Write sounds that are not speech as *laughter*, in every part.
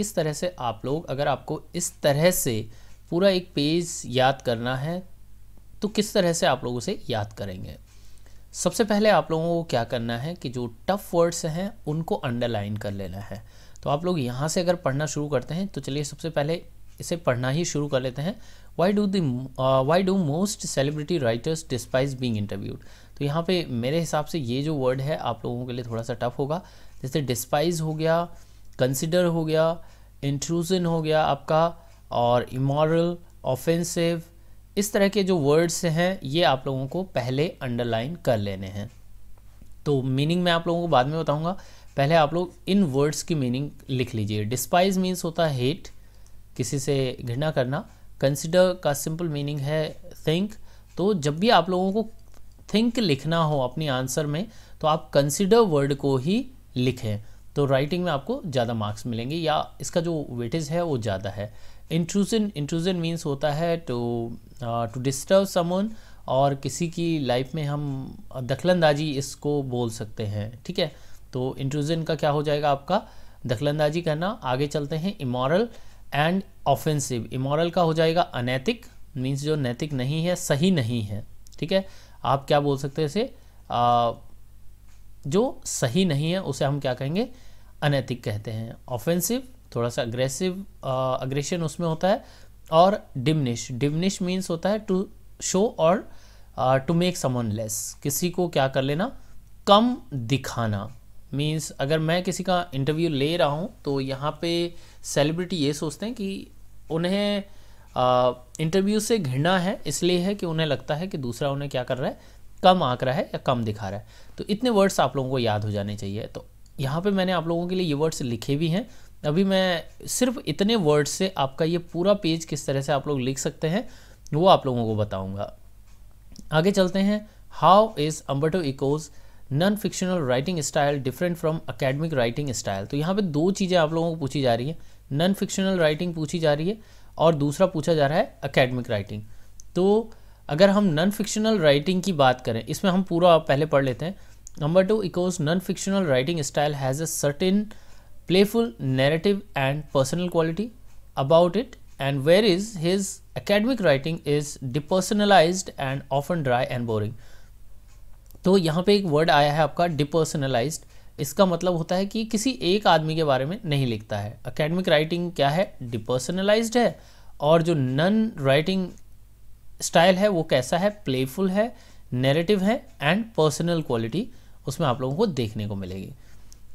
किस तरह से आप लोग, अगर आपको इस तरह से पूरा एक पेज याद करना है तो किस तरह से आप लोग उसे याद करेंगे? सबसे पहले आप लोगों को क्या करना है कि जो टफ वर्ड्स हैं, उनको अंडरलाइन कर लेना है। तो आप लोग यहाँ से अगर पढ़ना शुरू करते हैं तो चलिए सबसे पहले इसे पढ़ना ही शुरू कर लेते हैं। Why do the why do most celebrity writers despise being interviewed तो यहाँ पे मेरे हिसाब से ये जो वर्ड है, आप लोगों के लिए थोड़ा सा टफ होगा। जैसे डिस्पाइज हो गया कंसिडर हो गया इंट्रूजन हो गया आपका, और इमोरल ऑफेंसिव इस तरह के जो वर्ड्स हैं, ये आप लोगों को पहले अंडरलाइन कर लेने हैं। तो मीनिंग मैं आप लोगों को बाद में बताऊँगा। पहले आप लोग इन वर्ड्स की मीनिंग लिख लीजिए। डिस्पाइज मीन्स होता है हेट किसी से घृणा करना। कंसिडर का सिंपल मीनिंग है थिंक तो जब भी आप लोगों को थिंक लिखना हो अपनी आंसर में तो आप कंसिडर वर्ड को ही लिखें। तो राइटिंग में आपको ज़्यादा मार्क्स मिलेंगे या इसका जो वेटेज है वो ज़्यादा है। इंट्रूजन इंट्रूजन मीन्स होता है टू टू डिस्टर्ब समन और किसी की लाइफ में हम दखलंदाजी इसको बोल सकते हैं, ठीक है? तो इंट्रूजन का क्या हो जाएगा आपका? दखलंदाजी करना, आगे चलते हैं इमोरल एंड ऑफेंसिव इमोरल का हो जाएगा अनैतिक मीन्स जो नैतिक नहीं है, सही नहीं है, ठीक है? आप क्या बोल सकते हैं इसे? जो सही नहीं है, उसे हम क्या कहेंगे? अनैतिक कहते हैं। ऑफेंसिव थोड़ा सा अग्रेसिव अग्रेशन उसमें होता है और डिमनिश डिमनिश मीन्स होता है टू शो और टू मेक समन लेस किसी को क्या कर लेना? कम दिखाना। मीन्स अगर मैं किसी का इंटरव्यू ले रहा हूँ तो यहाँ पे सेलिब्रिटी ये सोचते हैं कि उन्हें इंटरव्यू से घृणा है, इसलिए है कि उन्हें लगता है कि दूसरा उन्हें क्या कर रहा है? कम आंक रहा है या कम दिखा रहा है। तो इतने वर्ड्स आप लोगों को याद हो जाने चाहिए। तो यहाँ पे मैंने आप लोगों के लिए ये वर्ड्स लिखे भी हैं। अभी मैं सिर्फ़ इतने वर्ड्स से आपका ये पूरा पेज किस तरह से आप लोग लिख सकते हैं, वो आप लोगों को बताऊँगा। आगे चलते हैं। How is Umberto Eco's non fictional writing style different from academic writing style तो यहाँ पे दो चीज़ें आप लोगों को पूछी जा रही है। नॉन फिक्शनल राइटिंग पूछी जा रही है और दूसरा पूछा जा रहा है अकेडमिक राइटिंग तो अगर हम नॉन फिक्शनल राइटिंग की बात करें, इसमें हम पूरा पहले पढ़ लेते हैं। Number two Eco's non fictional writing style has a certain playful narrative and personal quality about it and where is his academic writing is depersonalised and often dry and boring तो यहाँ पे एक वर्ड आया है आपका डिपर्सनलाइज्ड इसका मतलब होता है कि किसी एक आदमी के बारे में नहीं लिखता है। अकेडमिक राइटिंग क्या है? डिपर्सनलाइज्ड है। और जो नन राइटिंग स्टाइल है, वो कैसा है प्लेफुल है नेरेटिव है एंड पर्सनल क्वालिटी उसमें आप लोगों को देखने को मिलेगी।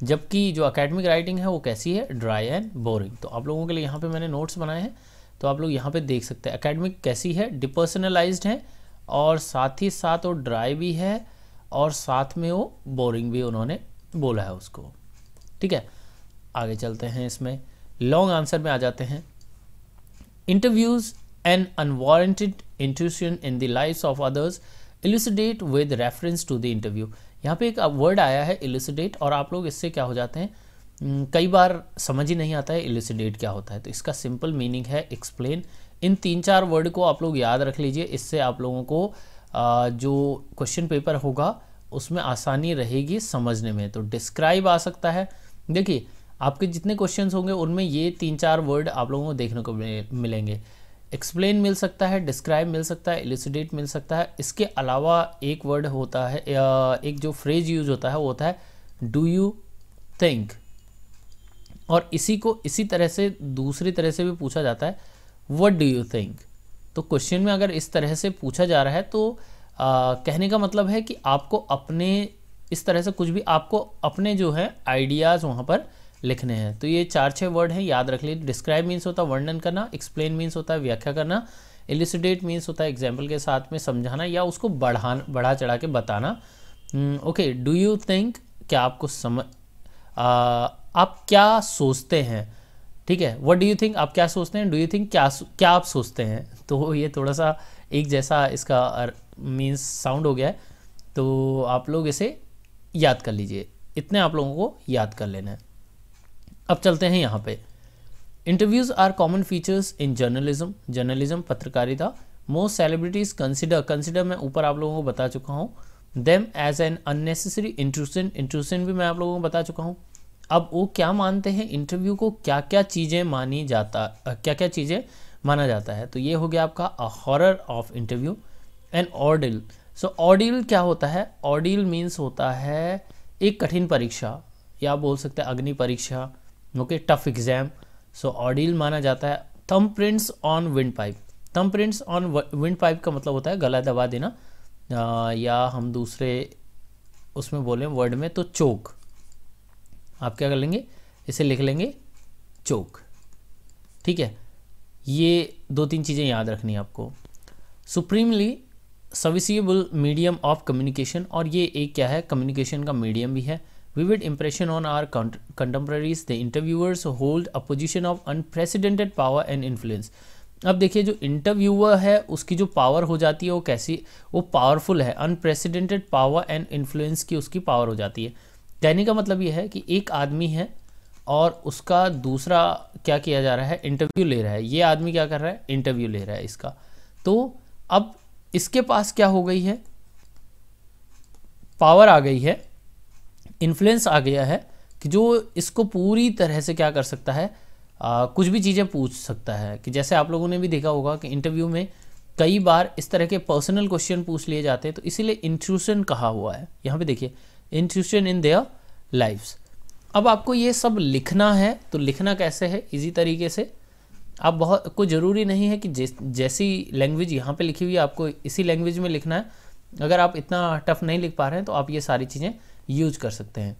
जबकि जो अकेडमिक राइटिंग है, वो कैसी है ड्राई एंड बोरिंग तो आप लोगों के लिए यहाँ पे मैंने नोट्स बनाए हैं तो आप लोग यहाँ पे देख सकते हैं अकेडमिक कैसी है डिपर्सनलाइज्ड है, और साथ ही साथ वो ड्राई भी है, और साथ में वो बोरिंग भी उन्होंने बोला है उसको। ठीक है, आगे चलते हैं इसमें। लॉन्ग आंसर में आ जाते हैं। Interviews an unwarranted intuition in the life of others elucidate with reference to the interview यहाँ पे एक वर्ड आया है इलिसिडेट और आप लोग इससे क्या हो जाते हैं? हम्म, कई बार समझ ही नहीं आता है इलिसिडेट क्या होता है। तो इसका सिंपल मीनिंग है एक्सप्लेन इन तीन चार वर्ड को आप लोग याद रख लीजिए। इससे आप लोगों को जो क्वेश्चन पेपर होगा उसमें आसानी रहेगी समझने में। तो डिस्क्राइब आ सकता है। देखिए आपके जितने क्वेश्चंस होंगे उनमें ये तीन चार वर्ड आप लोगों को देखने को मिलेंगे। एक्सप्लेन मिल सकता है डिस्क्राइब मिल सकता है एलिसिडेट मिल सकता है। इसके अलावा एक वर्ड होता है एक जो फ्रेज यूज़ होता है वो होता है डू यू थिंक और इसी को इसी तरह से दूसरी तरह से भी पूछा जाता है वट डू यू थिंक तो क्वेश्चन में अगर इस तरह से पूछा जा रहा है तो आ, कहने का मतलब है कि आपको अपने इस तरह से कुछ भी आपको अपने जो है आइडियाज़ वहाँ पर लिखने हैं। तो ये चार छः वर्ड हैं, याद रख लीजिए। डिस्क्राइब मीन्स होता है वर्णन करना एक्सप्लेन मीन्स होता है व्याख्या करना एलिसिडेट मीन्स होता है एग्ज़ाम्पल के साथ में समझाना या उसको बढ़ा बढ़ा चढ़ा के बताना। ओके डू यू थिंक क्या आपको समझ आप क्या सोचते हैं? ठीक है वट डू यू थिंक आप क्या सोचते हैं? डू यू थिंक क्या क्या आप सोचते हैं? *laughs* तो ये थोड़ा सा एक जैसा इसका मीन्स साउंड हो गया है। तो आप लोग इसे याद कर लीजिए। इतने आप लोगों को याद कर लेना है। अब चलते हैं यहाँ पे। Interviews are common features in journalism journalism पत्रकारिता मोस्ट सेलिब्रिटीज कंसिडर कंसिडर मैं ऊपर आप लोगों को बता चुका हूँ। Them as an unnecessary intrusion intrusion भी मैं आप लोगों को बता चुका हूँ। अब वो क्या मानते हैं? इंटरव्यू को क्या क्या चीज़ें मानी जाता क्या क्या चीज़ें माना जाता है? तो ये हो गया आपका a horror of interview and ordeal so ordeal क्या होता है? ऑर्डिल मीन्स होता है एक कठिन परीक्षा, या बोल सकते हैं अग्नि परीक्षा okay tough exam so ordeal माना जाता है thumb prints on windpipe thumb prints on windpipe का मतलब होता है गला दबा देना आ, या हम दूसरे उसमें बोलें वर्ड में तो चोक आप क्या कर लेंगे? इसे लिख लेंगे चोक ठीक है? ये दो तीन चीज़ें याद रखनी है आपको. Supremely serviceable medium of communication और ये एक क्या है? कम्युनिकेशन का मीडियम भी है. Vivid impression on our contemporaries, the interviewers hold a position of unprecedented power and influence. अब देखिए, जो इंटरव्यूअर है, उसकी जो पावर हो जाती है, वो कैसी, वो पावरफुल है। अनप्रेसिडेंटेड पावर एंड इन्फ्लुएंस की उसकी पावर हो जाती है। कहने का मतलब ये है कि एक आदमी है और उसका दूसरा क्या किया जा रहा है? इंटरव्यू ले रहा है। ये आदमी क्या कर रहा है? इंटरव्यू ले रहा है इसका। तो अब इसके पास क्या हो गई है? पावर आ गई है। इन्फ्लुएंस आ गया है कि जो इसको पूरी तरह से क्या कर सकता है आ, कुछ भी चीज़ें पूछ सकता है। कि जैसे आप लोगों ने भी देखा होगा कि इंटरव्यू में कई बार इस तरह के पर्सनल क्वेश्चन पूछ लिए जाते हैं तो इसीलिए इंट्रूशन कहा हुआ है। यहाँ पे देखिए इंट्रूशन इन देयर लाइफ्स अब आपको ये सब लिखना है तो लिखना कैसे है? इजी तरीके से। आप बहुत कोई ज़रूरी नहीं है कि जैसी लैंग्वेज यहाँ पे लिखी हुई है आपको इसी लैंग्वेज में लिखना है। अगर आप इतना टफ नहीं लिख पा रहे हैं तो आप ये सारी चीज़ें यूज़ कर सकते हैं।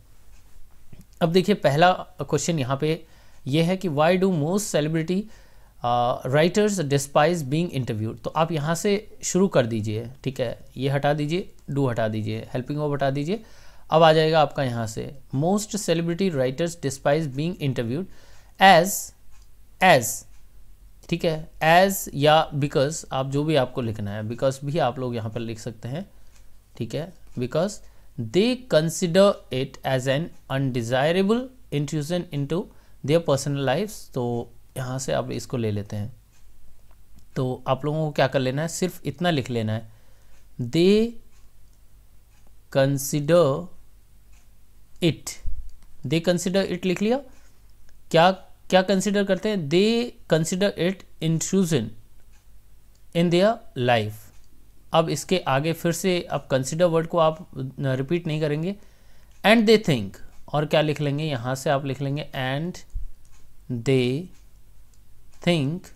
अब देखिए, पहला क्वेश्चन यहाँ पे ये है कि why do most celebrity writers despise being interviewed तो आप यहाँ से शुरू कर दीजिए, ठीक है? ये हटा दीजिए डू हटा दीजिए हेल्पिंग ऑफ़ हटा दीजिए। अब आ जाएगा आपका यहाँ से। Most celebrity writers despise being interviewed as as ठीक है? एज या बिकॉज़ आप जो भी आपको लिखना है बिकॉज़ भी आप लोग यहाँ पर लिख सकते हैं, ठीक है? Because they consider it as an undesirable intrusion into their personal lives तो यहाँ से आप इसको ले लेते हैं। तो आप लोगों को क्या कर लेना है? सिर्फ़ इतना लिख लेना है। They consider it they consider it लिख लिया। क्या क्या कंसिडर करते हैं? They consider it intrusion in their life अब इसके आगे फिर से अब कंसिडर वर्ड को आप रिपीट नहीं करेंगे। एंड दे थिंक और क्या लिख लेंगे? यहाँ से आप लिख लेंगे and they think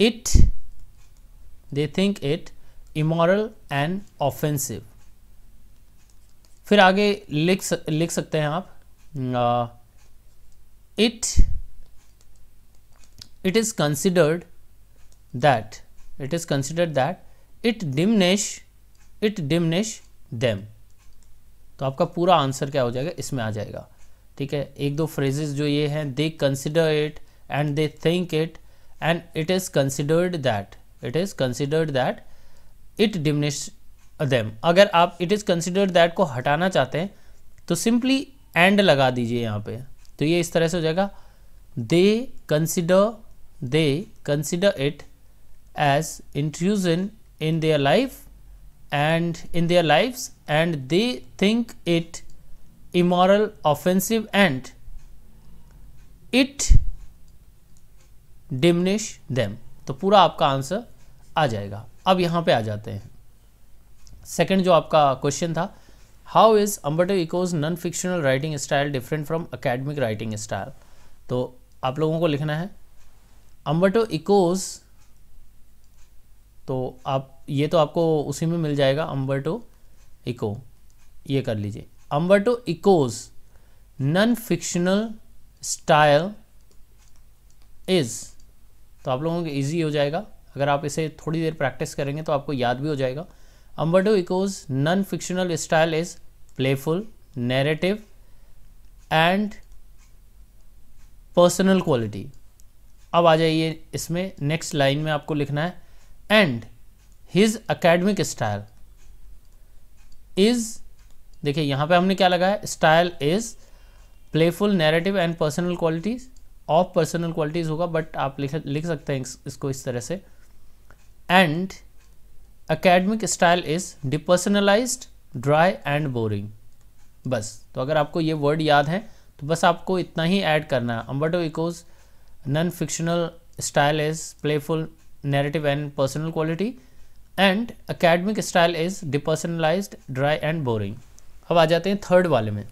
it they think it immoral and offensive फिर आगे लिख लिख सकते हैं आप it it is considered that. It is considered that it diminish it diminish them. तो आपका पूरा आंसर क्या हो जाएगा? इसमें आ जाएगा। ठीक है? एक दो फ्रेजेस जो ये हैं they consider it and they think it and it is considered that it is considered that it diminish them अगर आप इट इज़ कंसिडर्ड दैट को हटाना चाहते हैं तो सिंपली एंड लगा दीजिए यहाँ पे। तो ये इस तरह से हो जाएगा। They consider they consider it as intrusion in their life and in their lives and they think it immoral, offensive and it diminish them. तो पूरा आपका आंसर आ जाएगा। अब यहाँ पे आ जाते हैं। सेकंड जो आपका क्वेश्चन था how is Umberto Eco's non fictional writing style different from academic writing style तो आप लोगों को लिखना है। अम्बर्टो इकोज तो आप, ये तो आपको उसी में मिल जाएगा अम्बर्टो इको। ये कर लीजिए। Umberto Eco's non fictional style is तो आप लोगों को ईजी हो जाएगा। अगर आप इसे थोड़ी देर प्रैक्टिस करेंगे तो आपको याद भी हो जाएगा। Umberto Eco's non fictional style is playful narrative and personal quality अब आ जाइए इसमें। नेक्स्ट लाइन में आपको लिखना है। And his academic style is देखिए यहाँ पे हमने क्या लगाया style is playful narrative and personal qualities of personal qualities होगा बट आप लिख लिख सकते हैं इसको इस तरह से. And academic style is depersonalised dry and boring बस तो अगर आपको ये वर्ड याद है तो बस आपको इतना ही ऐड करना है. Umberto Eco's non fictional style is playful narrative and personal quality and academic style is depersonalise dry and boring अब आ जाते हैं थर्ड वाले में।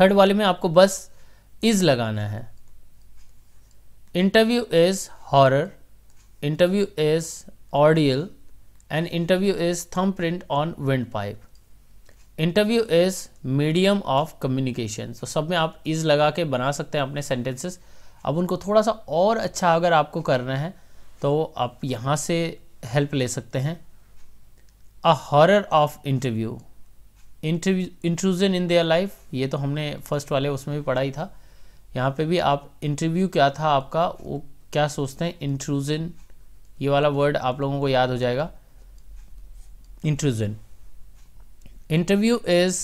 थर्ड वाले में आपको बस इज़ लगाना है। Interview is horror interview is ordeal and interview is thumb print on windpipe interview is medium of communication तो सब में आप इज़ लगा के बना सकते हैं अपने सेंटेंसेस अब उनको थोड़ा सा और अच्छा अगर आपको करना है तो आप यहाँ से हेल्प ले सकते हैं। A horror of interview interview intrusion in their life ये तो हमने फ़र्स्ट वाले उसमें भी पढ़ा ही था। यहाँ पे भी आप इंटरव्यू क्या था आपका, वो क्या सोचते हैं? इंट्रूजन ये वाला वर्ड आप लोगों को याद हो जाएगा। Intrusion interview is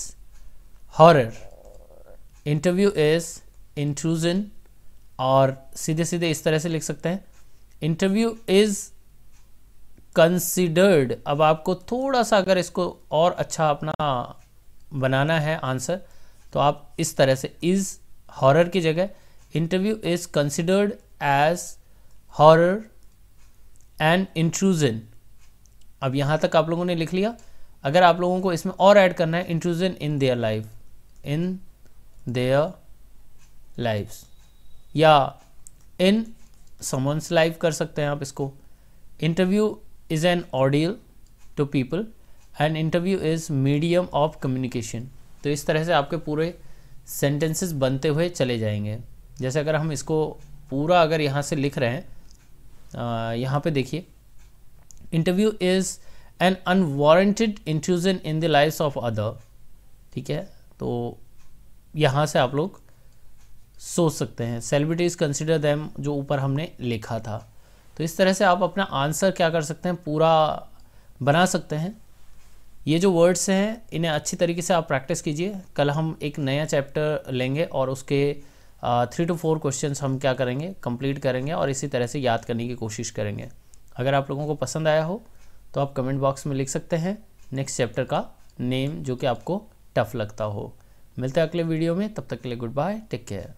horror interview is intrusion और सीधे सीधे इस तरह से लिख सकते हैं। इंटरव्यू इज़ कंसिडर्ड अब आपको थोड़ा सा अगर इसको और अच्छा अपना बनाना है आंसर तो आप इस तरह से इज़ हॉरर की जगह interview is considered as horror and intrusion अब यहाँ तक आप लोगों ने लिख लिया। अगर आप लोगों को इसमें और ऐड करना है intrusion in their life in their lives या इन समन्स लाइव कर सकते हैं आप इसको interview is an ordeal to people and interview is medium of communication तो इस तरह से आपके पूरे सेंटेंसेस बनते हुए चले जाएँगे। जैसे अगर हम इसको पूरा अगर यहाँ से लिख रहे हैं यहाँ पे देखिए। Interview is an unwarranted intrusion in the life of other ठीक है? तो यहाँ से आप लोग सोच सकते हैं। सेलिब्रिटीज़ कंसिडर दैम जो ऊपर हमने लिखा था। तो इस तरह से आप अपना आंसर क्या कर सकते हैं? पूरा बना सकते हैं। ये जो वर्ड्स हैं, इन्हें अच्छी तरीके से आप प्रैक्टिस कीजिए। कल हम एक नया चैप्टर लेंगे और उसके थ्री टू फोर क्वेश्चंस हम क्या करेंगे? कंप्लीट करेंगे और इसी तरह से याद करने की कोशिश करेंगे। अगर आप लोगों को पसंद आया हो तो आप कमेंट बॉक्स में लिख सकते हैं नेक्स्ट चैप्टर का नेम जो कि आपको टफ लगता हो। मिलते हैं अगले वीडियो में। तब तक के लिए गुड बाय टेक केयर